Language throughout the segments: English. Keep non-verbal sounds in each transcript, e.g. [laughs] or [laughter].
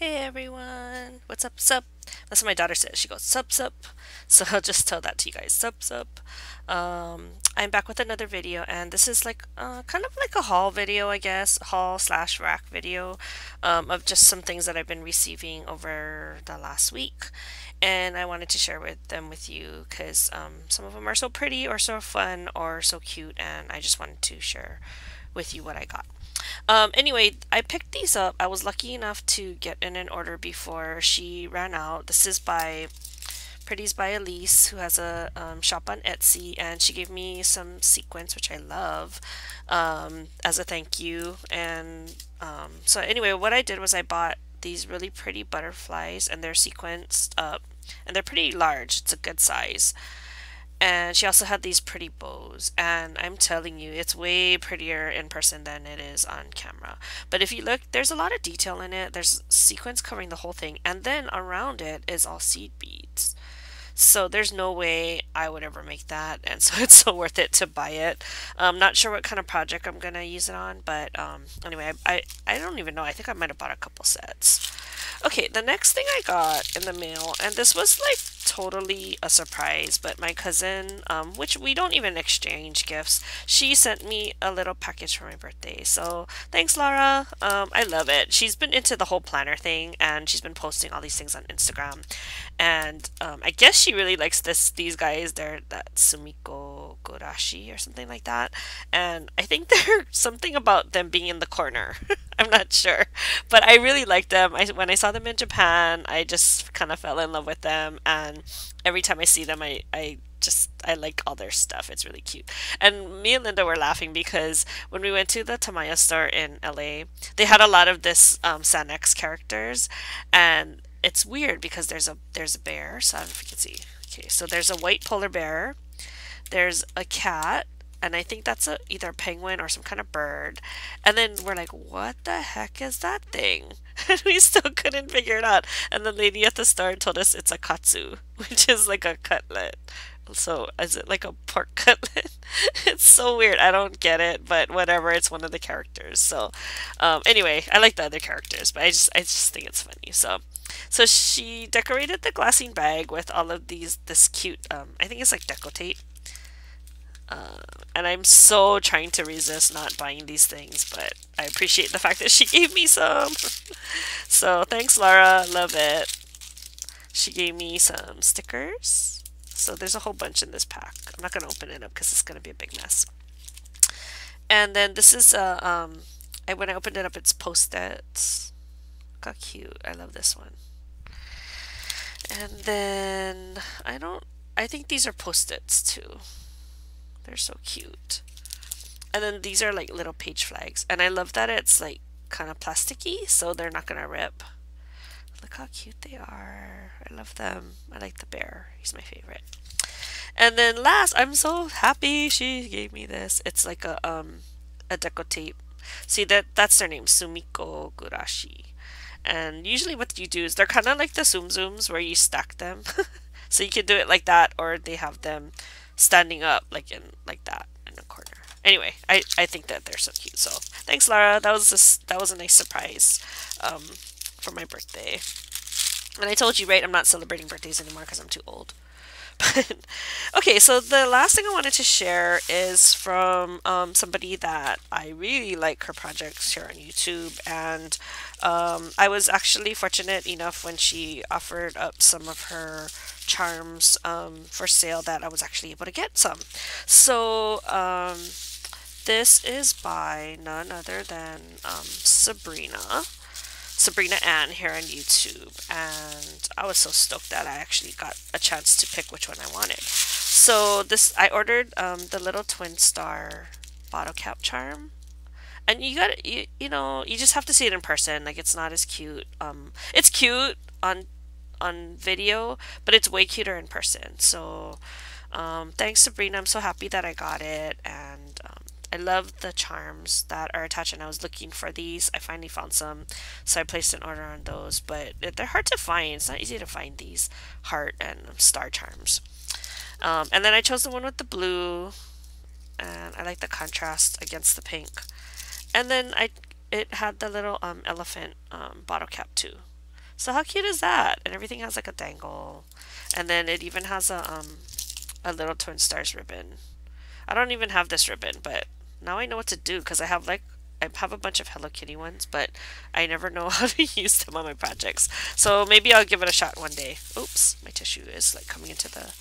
Hey everyone, what's up, sup? That's what my daughter says. She goes, sup, sup. [laughs] So I'll just tell that to you guys, sup, sup. Um, I'm back with another video, and this is like uh, kind of like a haul video, I guess, haul slash RAK video um, of just some things that I've been receiving over the last week. And I wanted to share with them with you because um, some of them are so pretty or so fun or so cute, and I just wanted to share with you what I got. Um, anyway, I picked these up. I was lucky enough to get in an order before she ran out. This is by Pretties by Alease, who has a um, shop on Etsy, and she gave me some sequins, which I love, um, as a thank you. And um, so, anyway, what I did was I bought these really pretty butterflies, and they're sequenced up, and they're pretty large. It's a good size and she also had these pretty bows and i'm telling you it's way prettier in person than it is on camera but if you look there's a lot of detail in it there's sequins covering the whole thing and then around it is all seed beads so there's no way I would ever make that, [laughs] and so it's so worth it to buy it. I'm not sure what kind of project I'm gonna use it on, but um, anyway, I, I, I don't even know. I think I might have bought a couple sets. Okay, the next thing I got in the mail, and this was like totally a surprise, but my cousin, um, which we don't even exchange gifts, she sent me a little package for my birthday. So thanks, Laura. Um, I love it. She's been into the whole planner thing, and she's been posting all these things on Instagram. And um, I guess she really likes this. These guys, they're that Sumikko Gurashi or something like that. And I think [laughs] there's something about them being in the corner. [laughs] I'm not sure, but I really like them. I, when I saw them in Japan, I just kind of fell in love with them, and every time I see them, I, I just I like all their stuff. It's really cute. And me and Linda were laughing because when we went to the Tamaya store in LA, they had a lot of this um, San-X characters, and it's weird because there's a there's a bear. So I don't know if you can see. Okay, so there's a white polar bear. There's a cat and I think that's a, either a penguin or some kind of bird. And then we're like, what the heck is that thing? [laughs] And we still couldn't figure it out. And the lady at the store told us it's a katsu, [laughs] which is like a cutlet. So is it like a pork [laughs] cutlet? it's so weird. I don't get it, but whatever. It's one of the characters. So um, anyway, I like the other characters, but I just I just think it's funny. So so she decorated the glassine bag with all of these this cute um, I think it's like deco tape uh, and I'm so trying to resist not buying these things, but I appreciate the fact that she [laughs] gave me some. [laughs] so thanks, Laura. Love it. She gave me some stickers. So there's a whole bunch in this pack. I'm not going to open it up because it's going to be a big mess. And then this is, uh, um, I, when I opened it up, it's post-its. Look how cute. I love this one. And then, I don't, I think these are post-its too. They're so cute. And then these are like little page flags. And I love that it's like kind of plasticky, so they're not going to rip. Look how cute they are. I love them. I like the bear. He's my favorite. And then last, I'm so happy she gave me this. It's like a um a deco tape. See that that's their name, Sumikko Gurashi. And usually what you do is they're kind of like the zoom zooms where you stack them. [laughs] so you can do it like that or they have them standing up like in like that in a corner. Anyway, I, I think that they're so cute. So thanks, Laura. That was a, that was a nice surprise um, for my birthday. And I told you, right? I'm not celebrating birthdays anymore because I'm too old. [laughs] Okay, so the last thing I wanted to share is from um, somebody that I really like her projects here on YouTube, and um, I was actually fortunate enough when she offered up some of her charms um, for sale that I was actually able to get some. So um, this is by none other than um, Sabrina. Sabrina Ann here on YouTube and I was so stoked that I actually got a chance to pick which one I wanted. So this I ordered um, the little twin star bottle cap charm and you got you, you know you just have to see it in person like it's not as cute um it's cute on on video, but it's way cuter in person. So um, thanks Sabrina, I'm so happy that I got it and um, I love the charms that are attached and I was looking for these. I finally found some, so I placed an order on those, but they're hard to find. It's not easy to find these heart and star charms. Um, and then I chose the one with the blue, and I like the contrast against the pink. And then I it had the little um, elephant um, bottle cap too. So how cute is that? And everything has like a dangle. And then it even has a um a little twin stars ribbon. I don't even have this ribbon, but now I know what to do because I have like I have a bunch of Hello Kitty ones, but I never know [laughs] how to use them on my projects. So maybe I'll give it a shot one day. Oops, my tissue is like coming into the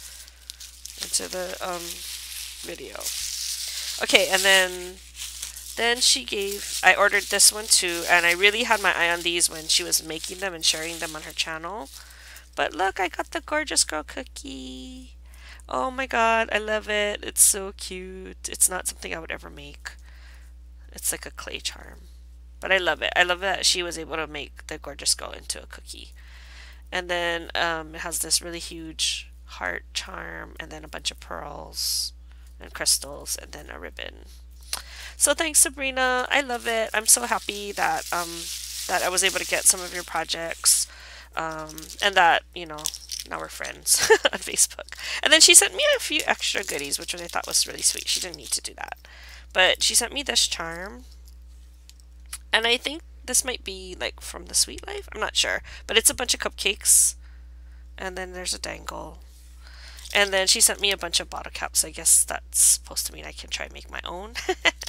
into the um video. Okay, and then then she gave I ordered this one too, and I really had my eye on these when she was making them and sharing them on her channel. But look, I got the Gorjuss girl cookie. Oh my god, I love it. It's so cute. It's not something I would ever make. It's like a clay charm. But I love it. I love that she was able to make the Gorjuss girl into a cookie. And then um, it has this really huge heart charm and then a bunch of pearls and crystals and then a ribbon. So thanks Sabrina. I love it. I'm so happy that um, that I was able to get some of your projects um, and that, you know, now we're friends [laughs] on Facebook. And then she sent me a few extra goodies, which I thought was really sweet. She didn't need to do that. But she sent me this charm. And I think this might be like from the Sweet Life. I'm not sure. But it's a bunch of cupcakes. And then there's a dangle. And then she sent me a bunch of bottle caps. I guess that's supposed to mean I can try and make my own. [laughs]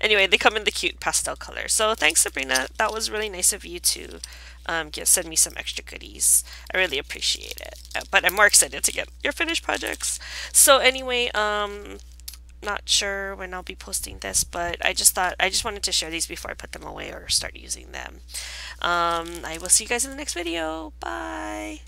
anyway, they come in the cute pastel color. So thanks, Sabrina. That was really nice of you to um, get, send me some extra goodies. I really appreciate it. Uh, but I'm more excited to get your finished projects. So anyway, um, not sure when I'll be posting this, but I just thought I just wanted to share these before I put them away or start using them. Um, I will see you guys in the next video. Bye.